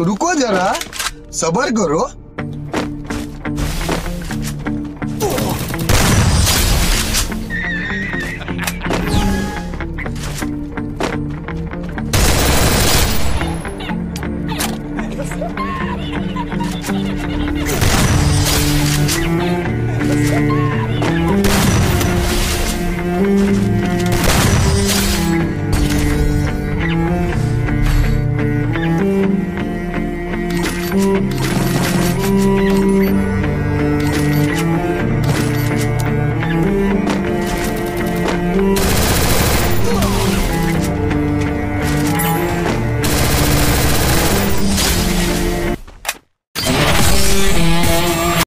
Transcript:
रुको जरा सबर करो Thank you.